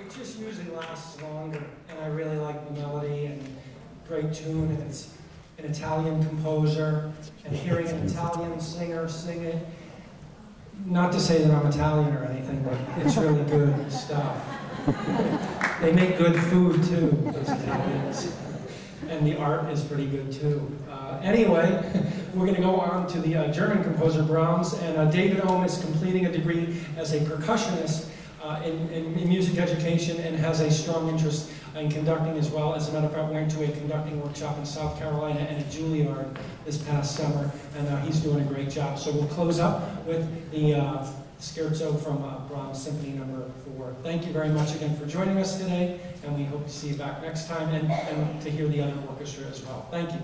It just usually lasts longer, and I really like the melody and great tune, and it's an Italian composer, and hearing an Italian singer sing it not to say that I'm Italian or anything, but it's really good stuff. They make good food too, those Italians. And the art is pretty good too. Uh, anyway, we're going to go on to the uh, German composer Brahms, and uh, David Ohm is completing a degree as a percussionist uh, in, in, in, music education and has a strong interest in conducting as well. As a matter of fact, went to a conducting workshop in South Carolina and at Juilliard this past summer, and uh, he's doing a great job. So we'll close up with the uh, scherzo from uh, Brahms Symphony Number Four. Thank you very much again for joining us today, and we hope to see you back next time and, and to hear the other orchestra as well. Thank you.